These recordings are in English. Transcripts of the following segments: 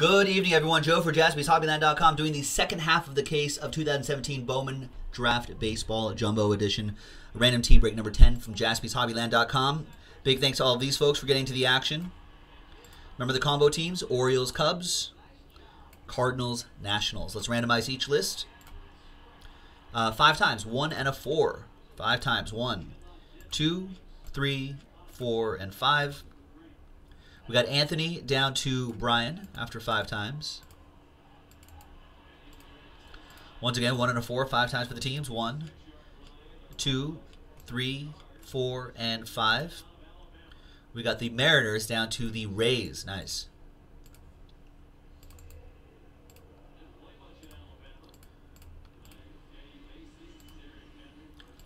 Good evening, everyone. Joe for JaspysHobbyland.com doing the second half of the case of 2017 Bowman Draft Baseball Jumbo Edition. Random team break number 10 from JaspysHobbyland.com. Big thanks to all of these folks for getting to the action. Remember the combo teams Orioles, Cubs, Cardinals, Nationals. Let's randomize each list. Uh, five times, one and a four. Five times, one, two, three, four, and five. We got Anthony down to Brian after five times. Once again, one and a four, five times for the teams. One, two, three, four, and five. We got the Mariners down to the Rays. Nice.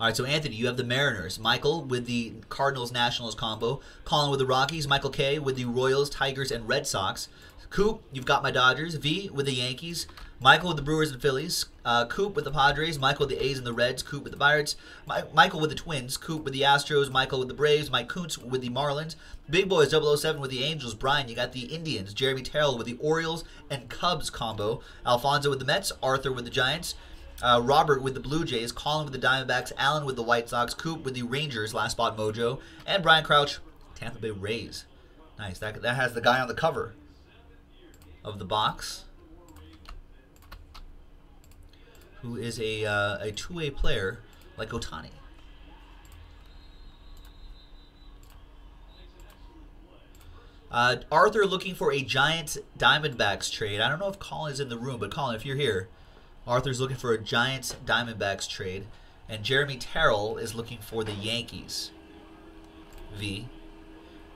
All right, so Anthony, you have the Mariners. Michael with the Cardinals Nationals combo. Colin with the Rockies. Michael K with the Royals, Tigers, and Red Sox. Coop, you've got my Dodgers. V with the Yankees. Michael with the Brewers and Phillies. Uh, Coop with the Padres. Michael with the A's and the Reds. Coop with the Pirates. My, Michael with the Twins. Coop with the Astros. Michael with the Braves. Mike Kuntz with the Marlins. Big Boys 007 with the Angels. Brian, you got the Indians. Jeremy Terrell with the Orioles and Cubs combo. Alfonso with the Mets. Arthur with the Giants. Uh, Robert with the Blue Jays, Colin with the Diamondbacks, Allen with the White Sox, Coop with the Rangers, last spot mojo, and Brian Crouch, Tampa Bay Rays. Nice. That, that has the guy on the cover of the box, who is a, uh, a two-way player like Ohtani. Uh, Arthur looking for a Giants Diamondbacks trade. I don't know if Colin is in the room, but Colin, if you're here, Arthur's looking for a Giants Diamondbacks trade, and Jeremy Terrell is looking for the Yankees. V.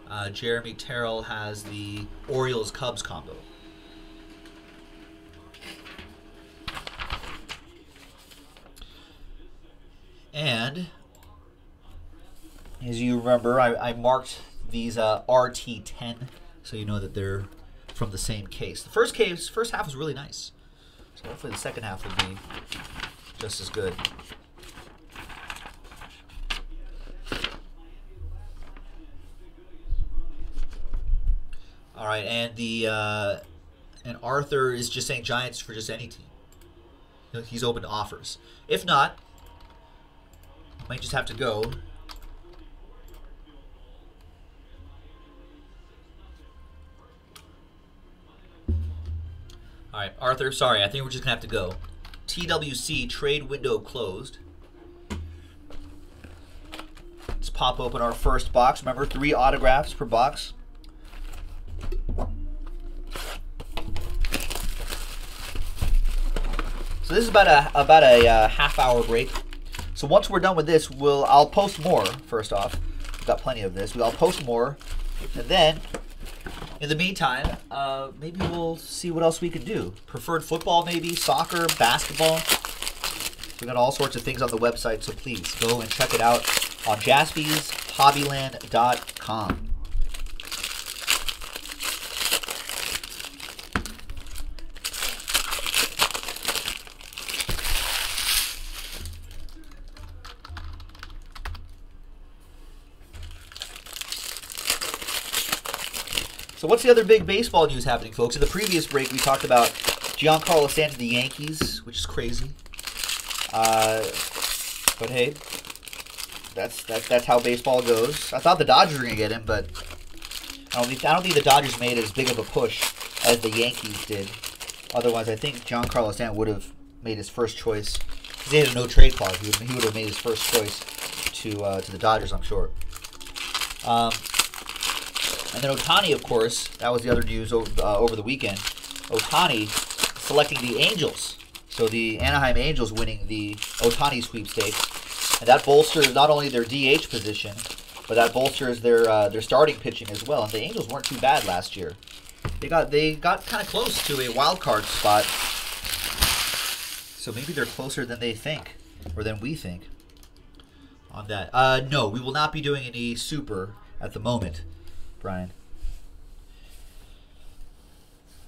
Uh, Jeremy Terrell has the Orioles Cubs combo. And as you remember, I, I marked these uh, RT10 so you know that they're from the same case. The first case, first half was really nice. So hopefully the second half will be just as good. All right, and the uh, and Arthur is just saying Giants for just any team. He's open to offers. If not, might just have to go. All right, Arthur, sorry, I think we're just going to have to go. TWC trade window closed. Let's pop open our first box. Remember, three autographs per box. So this is about a about a uh, half hour break. So once we're done with this, we'll I'll post more. First off, we've got plenty of this. I'll post more, and then in the meantime, uh, maybe we'll see what else we can do. Preferred football, maybe soccer, basketball. We got all sorts of things on the website, so please go and check it out on JaspysHobbyland.com. What's the other big baseball news happening, folks? In the previous break, we talked about Giancarlo Stanton to the Yankees, which is crazy. Uh, but hey, that's that's that's how baseball goes. I thought the Dodgers were gonna get him, but I don't think I don't think the Dodgers made as big of a push as the Yankees did. Otherwise, I think Giancarlo Stanton would have made his first choice because he had a no trade clause. He would, he would have made his first choice to uh, to the Dodgers, I'm sure. Um, and then Ohtani, of course, that was the other news over, uh, over the weekend. Ohtani selecting the Angels. So the Anaheim Angels winning the Ohtani sweepstakes. And that bolsters not only their DH position, but that bolsters their uh, their starting pitching as well. And the Angels weren't too bad last year. They got they got kind of close to a wild card spot. So maybe they're closer than they think, or than we think. On that, uh, no, we will not be doing any super at the moment. Brian.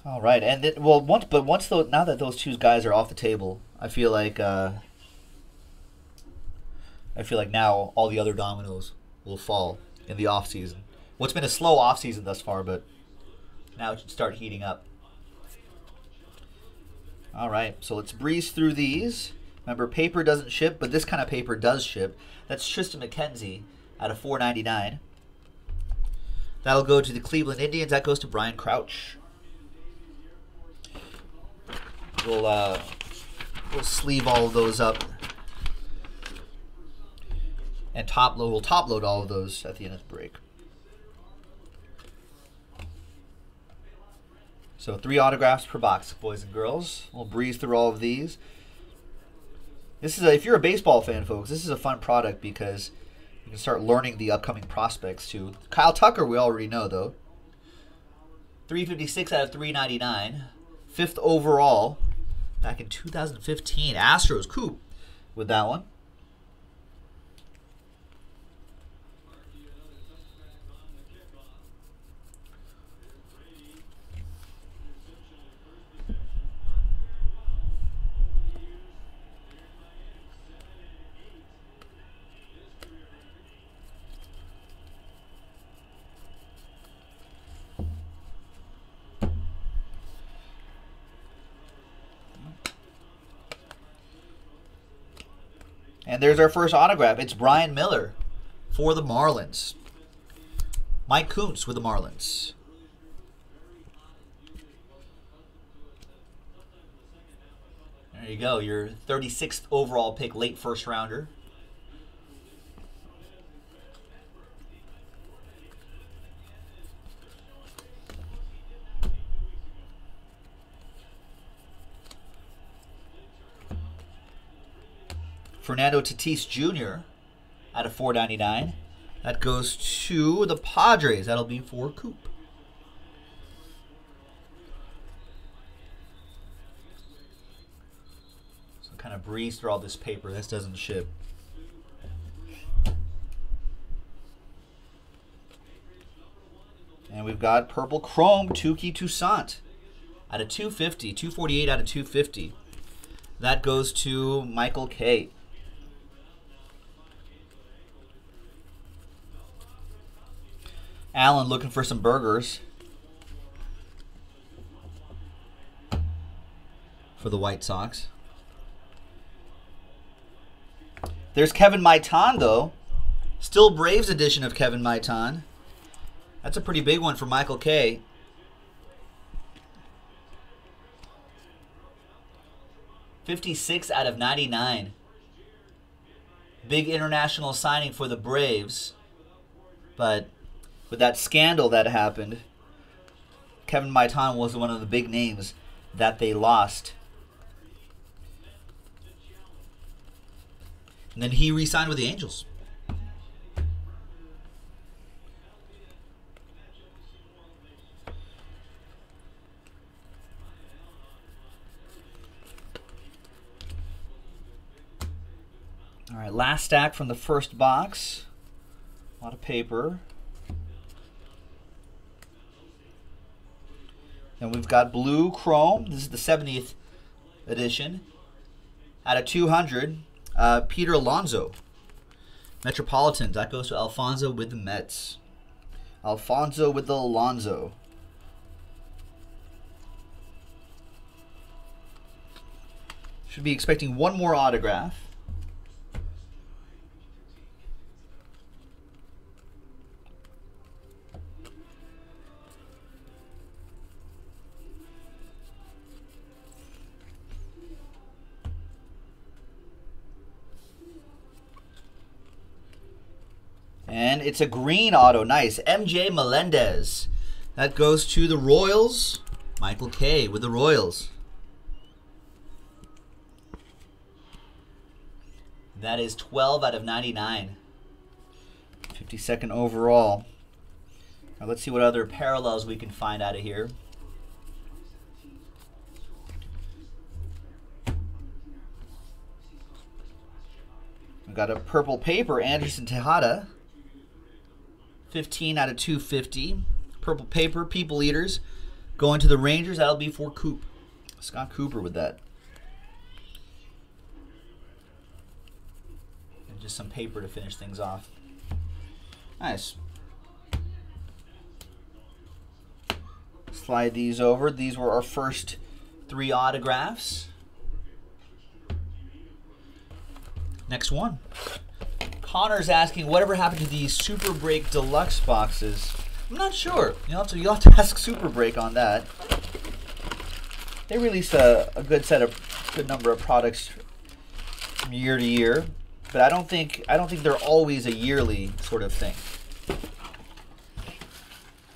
All right, and then, well, once but once though now that those two guys are off the table, I feel like uh, I feel like now all the other dominoes will fall in the off season. What's been a slow off season thus far, but now it should start heating up. All right, so let's breeze through these. Remember, paper doesn't ship, but this kind of paper does ship. That's Triston McKenzie out of 4.99. That'll go to the Cleveland Indians. That goes to Brian Crouch. We'll uh, we'll sleeve all of those up and top load. We'll top load all of those at the end of the break. So three autographs per box, boys and girls. We'll breeze through all of these. This is a, if you're a baseball fan, folks. This is a fun product because can start learning the upcoming prospects too. Kyle Tucker, we already know though. 356 out of 399, fifth overall, back in 2015. Astros, Coop with that one. And there's our first autograph. It's Brian Miller for the Marlins. Mike Kuntz with the Marlins. There you go. Your 36th overall pick, late first rounder. Fernando Tatis Jr. out of 499. That goes to the Padres. That'll be for Coop. So kind of breeze through all this paper. This doesn't ship. And we've got Purple Chrome Touki Toussaint out of 250. 248 out of 250. That goes to Michael K. Allen looking for some burgers for the White Sox. There's Kevin Maitan, though. Still Braves edition of Kevin Maitan. That's a pretty big one for Michael K. Fifty-six out of ninety-nine. Big international signing for the Braves, but with that scandal that happened, Kevin Maitan was one of the big names that they lost. And then he re signed with the Angels. All right, last stack from the first box. A lot of paper. And we've got blue chrome. This is the 70th edition. Out of 200, uh, Peter Alonso. Metropolitans. That goes to Alfonso with the Mets. Alfonso with the Alonso. Should be expecting one more autograph. And it's a green auto. Nice. MJ Melendez. That goes to the Royals. Michael K with the Royals. That is 12 out of 99. 52nd overall. Now let's see what other parallels we can find out of here. We've got a purple paper, Anderson Tejeda. 15 out of 250. Purple paper, people eaters. Going to the Rangers, that'll be for Coop. Scott Cooper with that. And just some paper to finish things off. Nice. Slide these over. These were our first Three autographs. Next one. Connor's asking, whatever happened to these Super Break Deluxe boxes? I'm not sure. You'll have to, you'll have to ask Super Break on that. They release a, a good set of good number of products from year to year, but I don't think I don't think they're always a yearly sort of thing.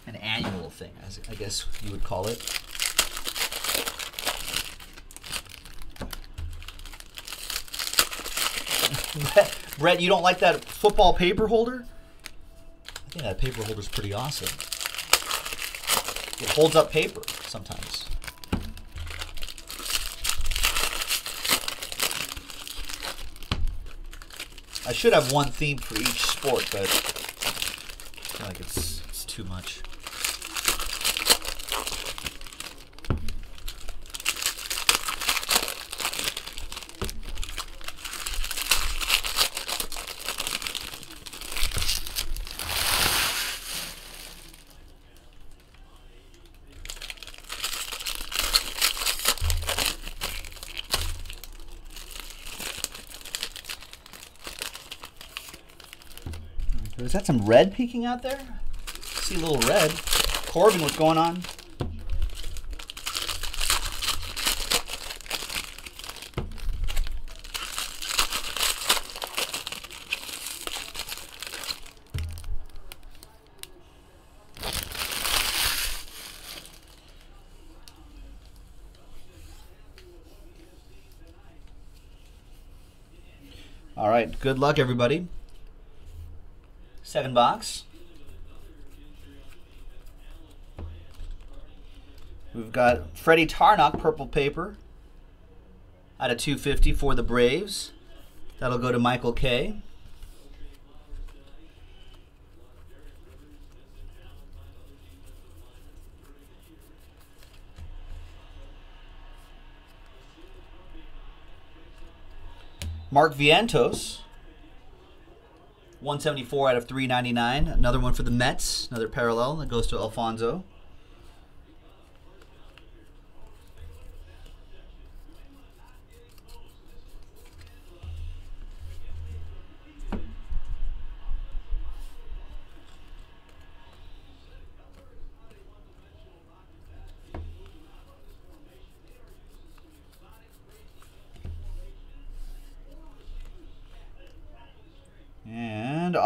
An annual thing, as I guess you would call it. Brett, you don't like that football paper holder? I think that paper holder is pretty awesome. It holds up paper sometimes. I should have one theme for each sport, but I feel like it's, it's too much. Is that some red peeking out there? See a little red. Corbin, what's going on? All right, good luck, everybody. Second box. We've got Freddie Tarnok, purple paper, out of 250 for the Braves. That'll go to Michael K. Mark Vientos, 174 out of 399. Another one for the Mets. Another parallel that goes to Alfonso.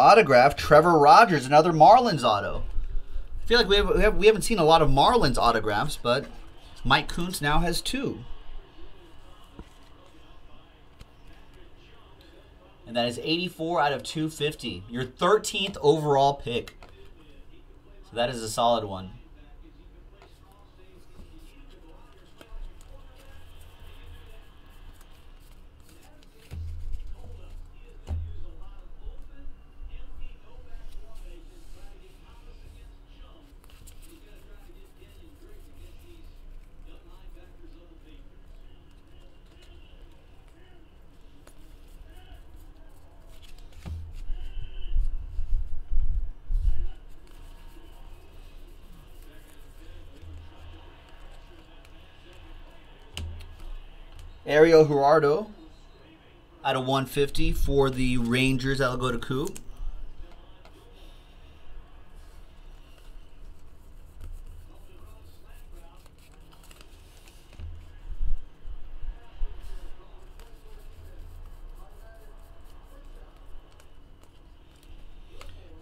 Autograph Trevor Rogers, another Marlins auto. I feel like we, have, we, have, we haven't seen a lot of Marlins autographs, but Mike Kuntz now has two. And that is 84 out of 250. Your 13th overall pick. So that is a solid one. Ariel Gerardo out of 150 for the Rangers. That'll go to Coop.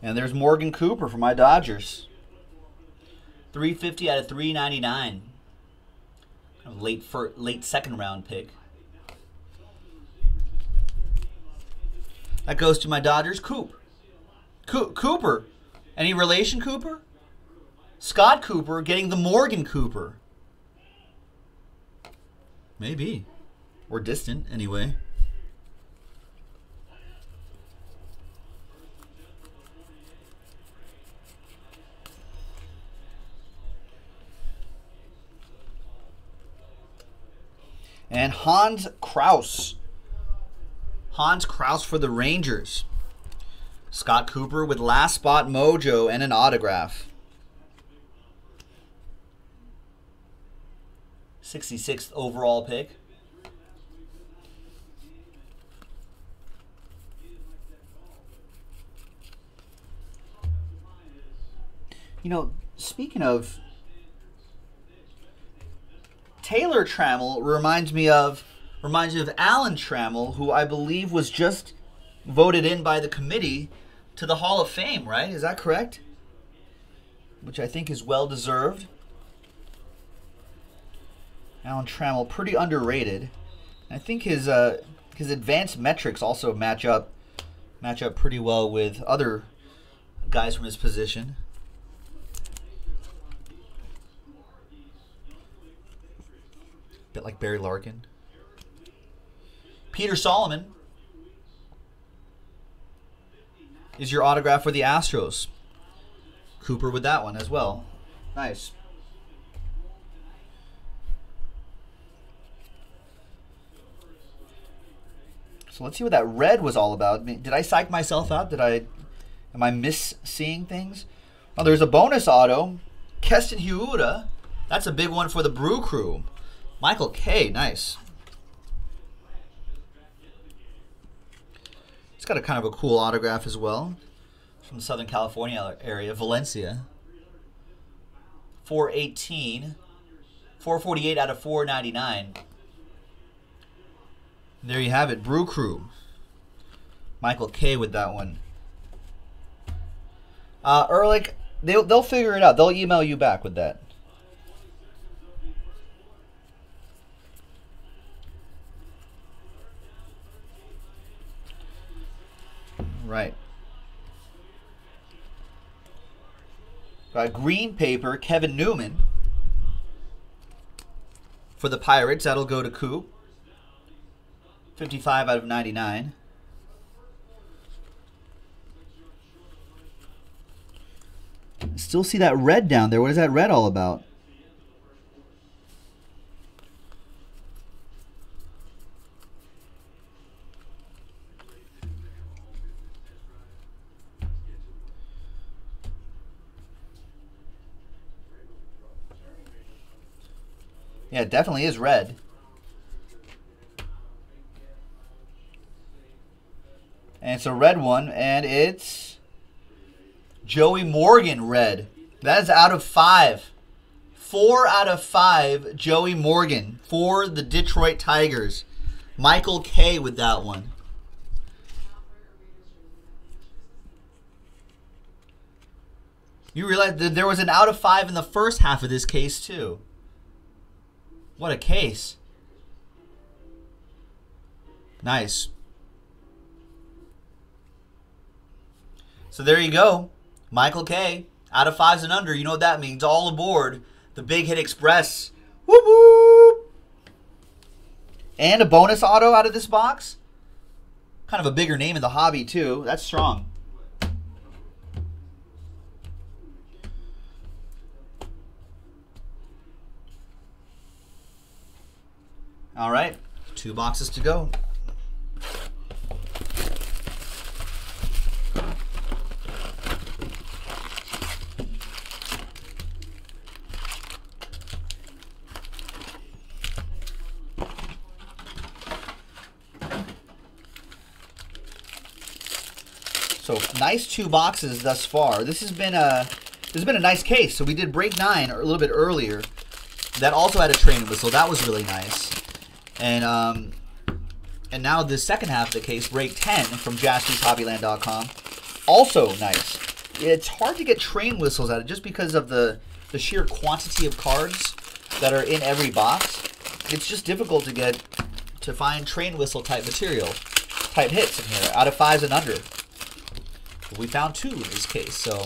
And there's Morgan Cooper for my Dodgers. 350 out of 399 late for late second round pick. That goes to my Dodgers. Coop. Co Cooper. Any relation, Cooper? Scott Cooper getting the Morgan Cooper. Maybe. Or distant, anyway. And Hans Crouse. Hans Crouse for the Rangers. Scott Cooper with last spot mojo and an autograph. 66th overall pick. You know, speaking of Taylor Trammell reminds me of reminds me of Alan Trammell, who I believe was just voted in by the committee to the Hall of Fame, right? Is that correct? Which I think is well deserved. Alan Trammell, pretty underrated. I think his uh, his advanced metrics also match up match up pretty well with other guys from his position. Bit like Barry Larkin. Peter Solomon is your autograph for the Astros. Cooper with that one as well. Nice. So let's see what that red was all about. Did I psych myself out? Did I am I miss seeing things? Oh, there's a bonus auto. Keston Hiura. That's a big one for the Brew Crew. Michael K, nice. It's got a kind of a cool autograph as well. From the Southern California area, Valencia. 418. 448 out of 499. There you have it, Brew Crew. Michael K with that one. Uh, Ehrlich, they'll, they'll figure it out. They'll email you back with that. Right. Got green paper, Kevin Newman. For the Pirates, that'll go to Coop. 55 out of 99. Still see that red down there. What is that red all about? Yeah, it definitely is red. And it's a red one, and it's Joey Morgan red. That is out of five. Four out of five, Joey Morgan for the Detroit Tigers. Michael K with that one. You realize that there was an out of five in the first half of this case, too. What a case. Nice. So there you go. Michael K. Out of fives and under. You know what that means. All aboard the Big Hit Express. Whoop whoop. And a bonus auto out of this box. Kind of a bigger name in the hobby, too. That's strong. All right, two boxes to go. So nice two boxes thus far. This has been a this has been a nice case. So we did break nine a little bit earlier. That also had a training whistle. That was really nice. And um, and now the second half of the case, break 10 from jaspyshobbyland.com. Also nice. It's hard to get train whistles out of just because of the, the sheer quantity of cards that are in every box. It's just difficult to get to find train whistle type material, type hits in here, out of fives and under. We found two in this case, so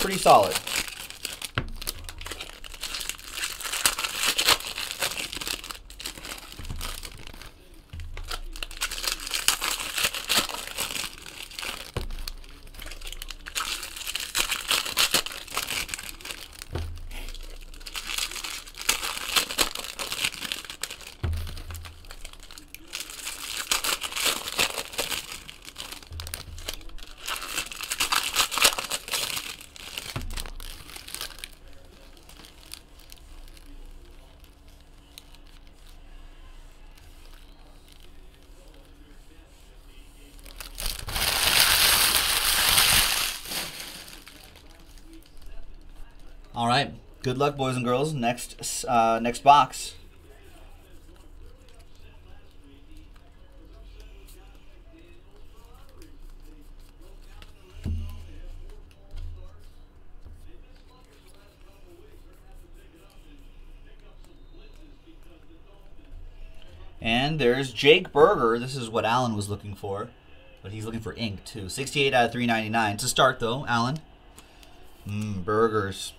pretty solid. Good luck, boys and girls. Next, uh, next box. And there's Jake Burger. This is what Alan was looking for. But he's looking for ink, too. 68 out of 399. To start, though, Alan. Mmm, burgers.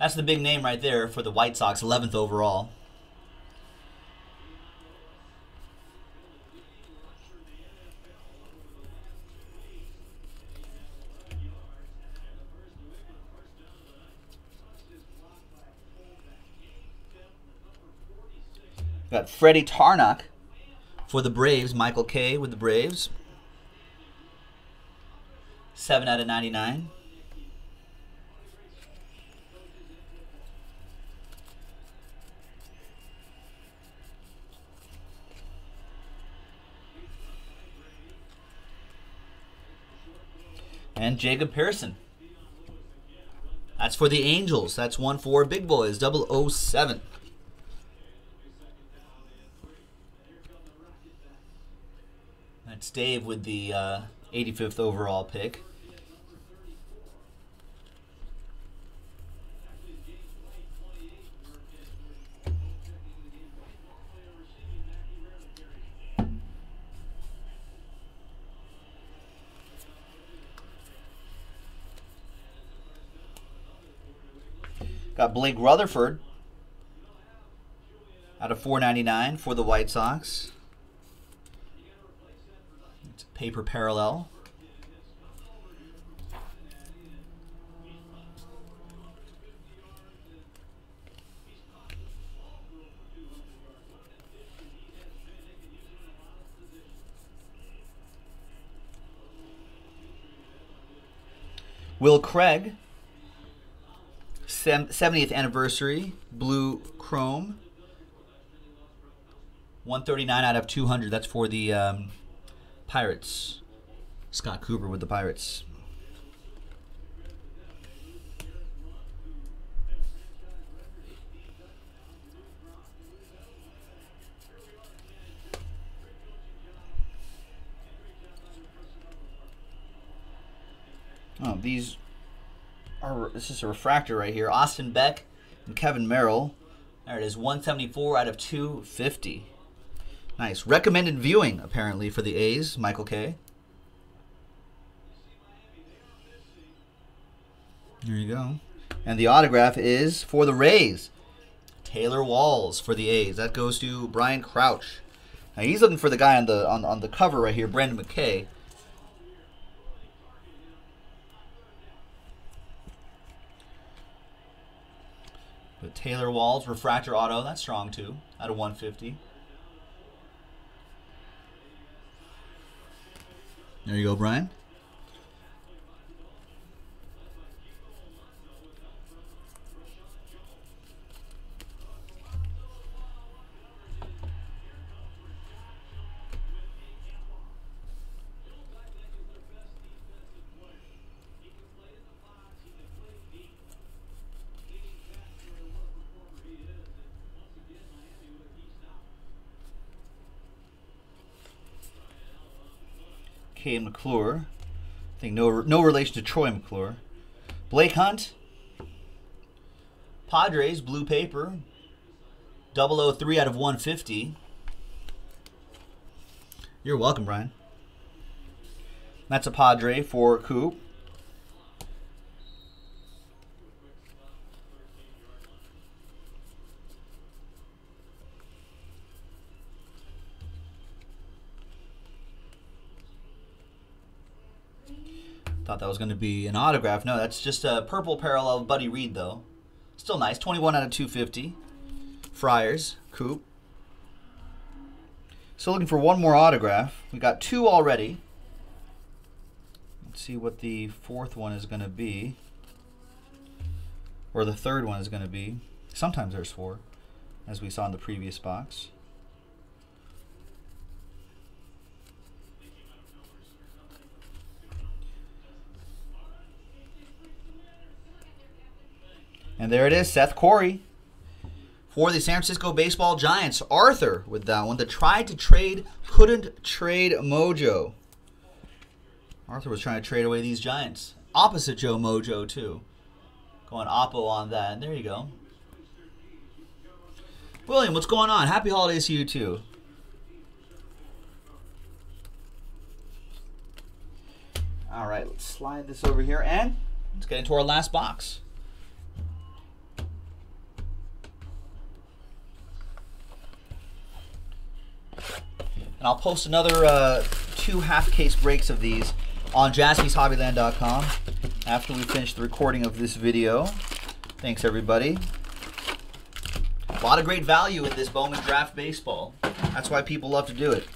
That's the big name right there for the White Sox, 11th overall. Got Freddie Tarnok for the Braves. Michael K with the Braves. 7 out of 99. And Jacob Pearson. That's for the Angels. That's one for Big Boys, 007. That's Dave with the uh, 85th overall pick. Blake Rutherford out of 499 for the White Sox. It's paper parallel. Will Craig 70th anniversary, blue chrome. 139 out of 200. That's for the um, Pirates. Scott Cooper with the Pirates. Oh, these this is a refractor right here. Austin Beck and Kevin Merrell. There it is, 174 out of 250. Nice. Recommended viewing, apparently, for the A's, Michael K. There you go. And the autograph is for the Rays. Taylor Walls for the A's. That goes to Brian Crouch. Now he's looking for the guy on the on, on the cover right here, Brendan McKay. But Taylor Walls, refractor auto, that's strong too, out of 150. There you go, Brian. McClure. I think no no relation to Troy McClure. Blake Hunt. Padres, blue paper. 003 out of 150. You're welcome, Brian. That's a Padre for Coop. Going to be an autograph. No, that's just a purple parallel Buddy Reed, though. Still nice. 21 out of 250. Friars, Coop. Still looking for one more autograph. We got two already. Let's see what the fourth one is going to be. Or the third one is going to be. Sometimes there's four, as we saw in the previous box. And there it is, Seth Corry. For the San Francisco Baseball Giants, Arthur with that one. The tried to trade, couldn't trade mojo. Arthur was trying to trade away these Giants. Opposite Joe Mojo, too. Going Oppo on that. And there you go. William, what's going on? Happy holidays to you, too. All right, let's slide this over here and let's get into our last box. And I'll post another uh, two half case breaks of these on jaspyshobbyland.com after we finish the recording of this video. Thanks, everybody. A lot of great value in this Bowman Draft Baseball. That's why people love to do it.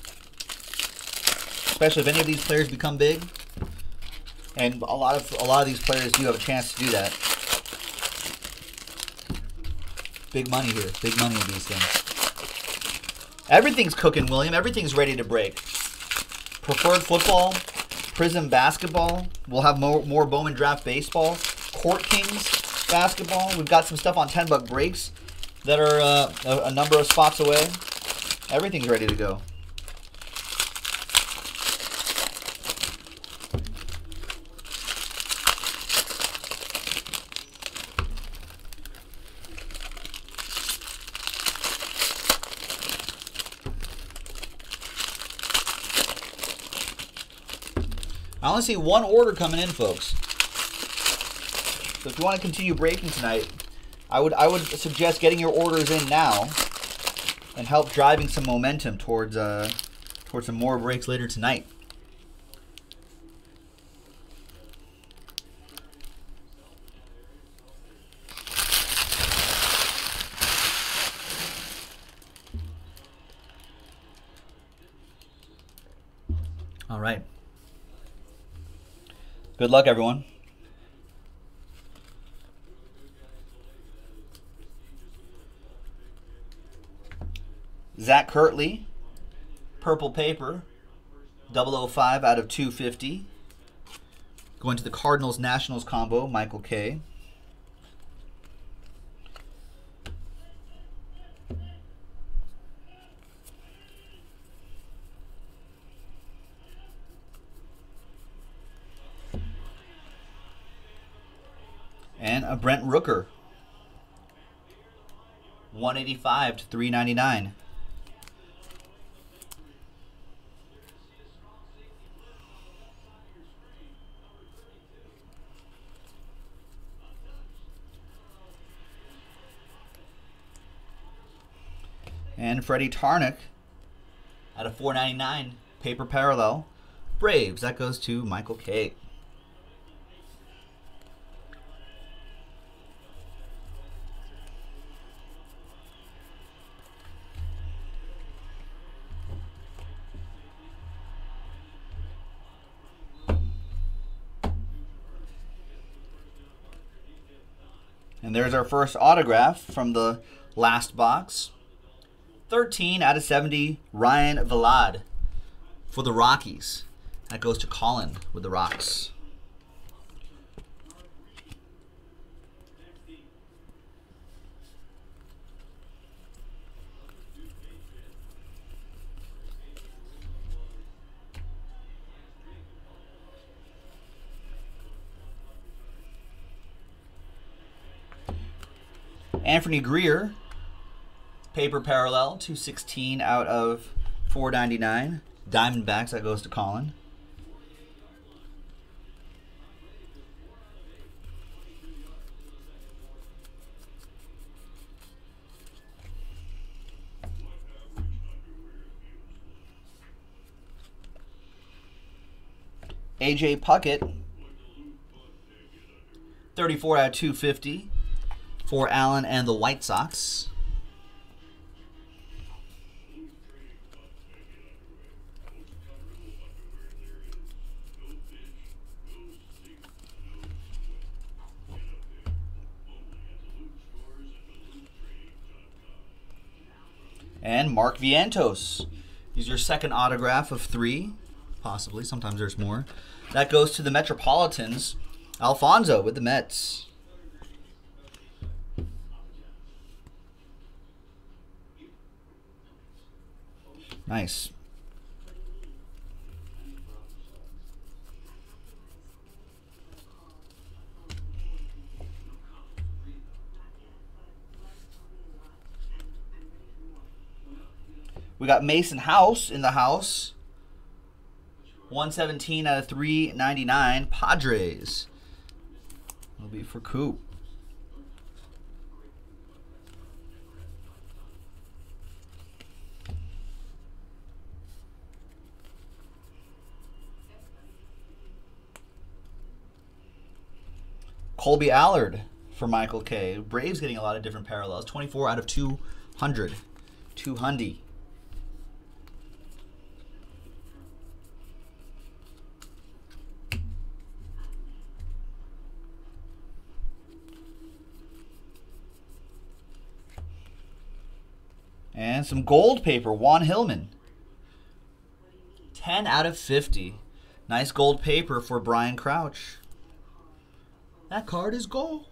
Especially if any of these players become big. And a lot of a lot of these players do have a chance to do that. Big money here. Big money in these things. Everything's cooking, William. Everything's ready to break. Preferred football, Prism basketball. We'll have more, more Bowman Draft baseball. Court Kings basketball. We've got some stuff on 10 buck breaks that are uh, a, a number of spots away. Everything's ready to go. Only see one order coming in, folks. So if you want to continue breaking tonight, I would I would suggest getting your orders in now and help driving some momentum towards uh towards some more breaks later tonight. All right. Good luck, everyone. Zach Kirtley, purple paper, 005 out of 250. Going to the Cardinals Nationals combo, Michael K. And a Brent Rooker. 185 to 399. And Freddie Tarnok at a 499 paper parallel. Braves, that goes to Michael K. And there's our first autograph from the last box. 13 out of 70, Ryan Vilade for the Rockies. That goes to Colin with the Rocks. Anthony Greer, paper parallel, 216 out of 499. Diamondbacks, that goes to Colin. AJ Puckett, 34 out of 250 for Allen and the White Sox. And Mark Vientos. He's your second autograph of three, possibly. Sometimes there's more. That goes to the Metropolitans. Alfonso with the Mets. Nice. We got Mason House in the house. 117 out of 399. Padres. Will be for Coop. Kolby Allard for Michael K. Braves getting a lot of different parallels. 24 out of 200. 200. And some gold paper, Juan Hillman. 10 out of 50. Nice gold paper for Brian Crouch. That card is gold.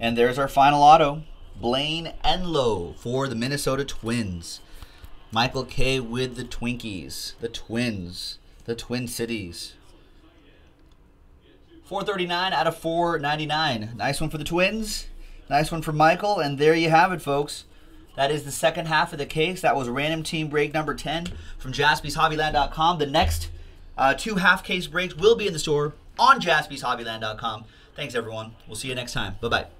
And there's our final auto. Blayne Enlow for the Minnesota Twins. Michael K with the Twinkies. The Twins. The Twin Cities. 439 out of 499. Nice one for the Twins. Nice one for Michael. And there you have it, folks. That is the second half of the case. That was random team break number 10 from jaspyshobbyland.com. The next uh, two half case breaks will be in the store on jaspyshobbyland.com. Thanks, everyone. We'll see you next time. Bye bye.